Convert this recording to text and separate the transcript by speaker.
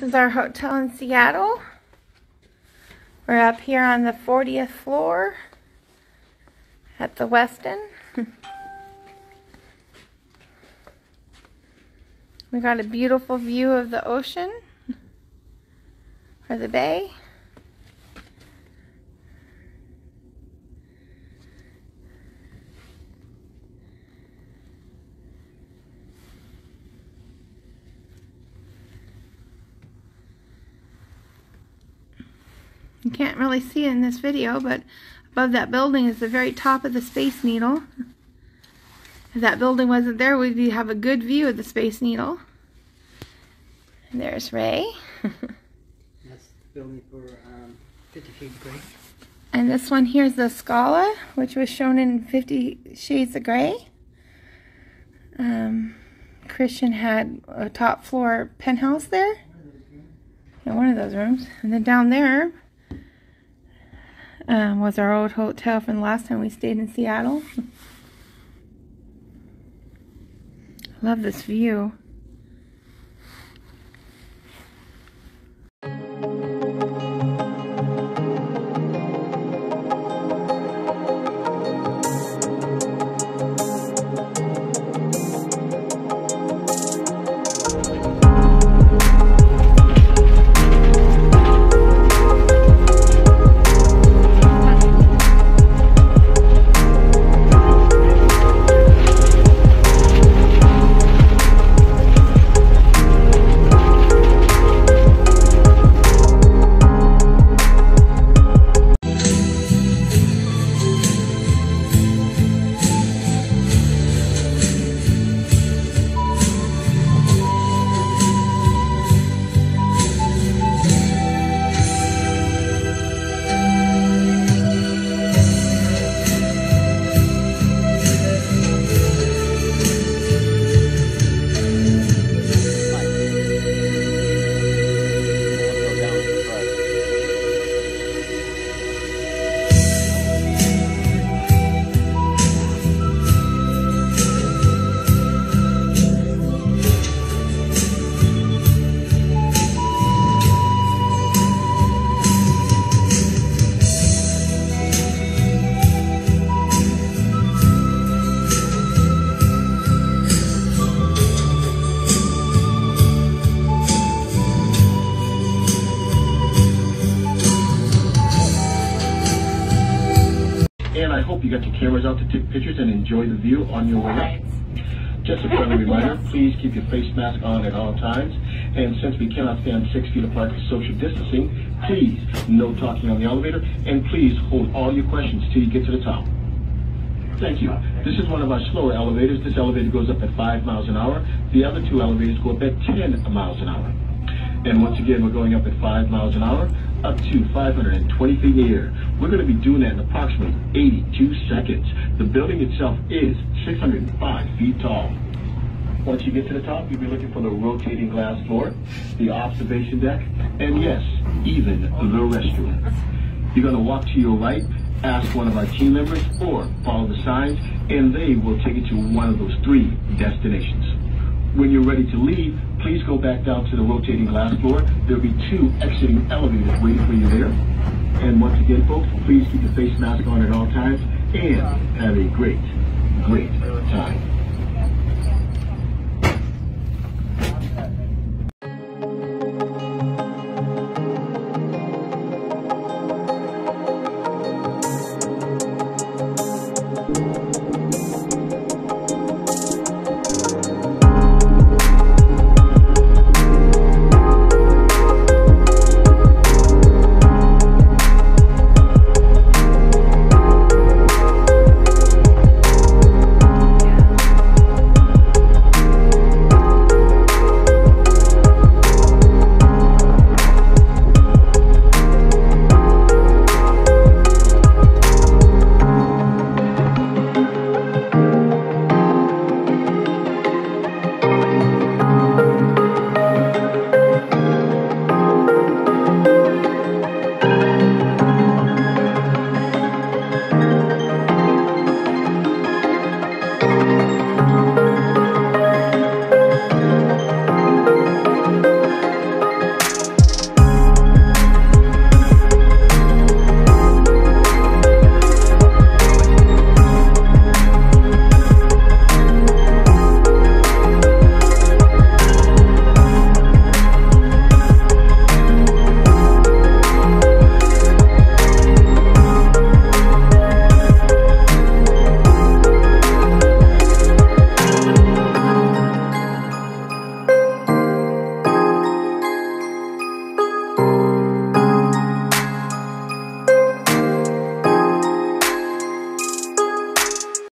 Speaker 1: This is our hotel in Seattle. We're up here on the 40th floor at the Westin. we got a beautiful view of the ocean or the bay. You can't really see it in this video, but above that building is the very top of the Space Needle. If that building wasn't there, we'd have a good view of the Space Needle. And there's Ray.
Speaker 2: That's the building for um, 50 Shades of Grey.
Speaker 1: And this one here is the Escala, which was shown in Fifty Shades of Grey. Um, Christian had a top floor penthouse there. In one of those rooms. And then down there um, was our old hotel from the last time we stayed in Seattle. Love this view.
Speaker 3: I hope you got your cameras out to take pictures and enjoy the view on your way up. Just a friendly reminder, please keep your face mask on at all times. And since we cannot stand six feet apart for social distancing, please no talking on the elevator and please hold all your questions till you get to the top. Thank you. This is one of our slower elevators. This elevator goes up at 5 miles an hour. The other two elevators go up at 10 miles an hour. And once again, we're going up at 5 miles an hour, up to 520 feet in the air. We're going to be doing that in approximately 82 seconds. The building itself is 605 feet tall. Once you get to the top, you'll be looking for the rotating glass floor, the observation deck, and yes, even the restroom. You're going to walk to your right, ask one of our team members, or follow the signs, and they will take you to one of those three destinations. When you're ready to leave, please go back down to the rotating glass floor. There'll be two exiting elevators waiting for you there. And once again, folks, please keep your face mask on at all times and have a great, great time.